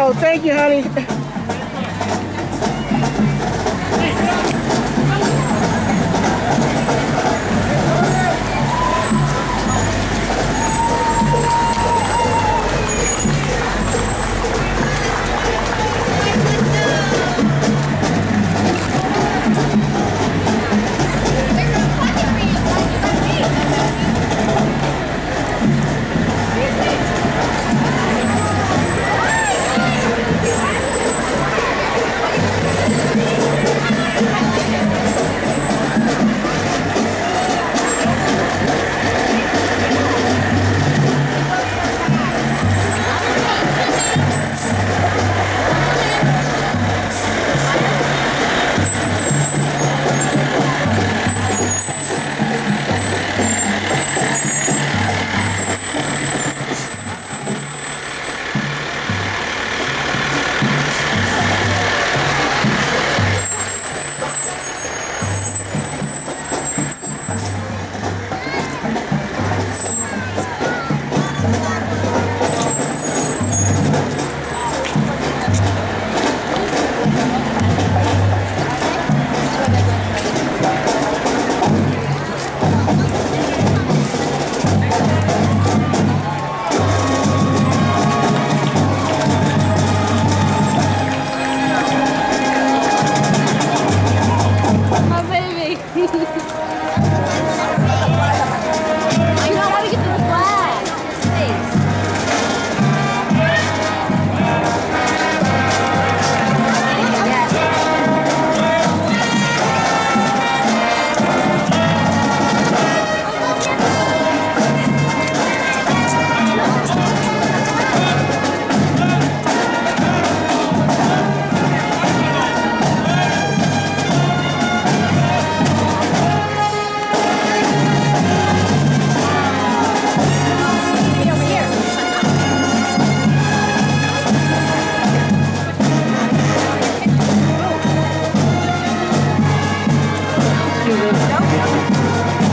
Oh, thank you, honey. ですよ。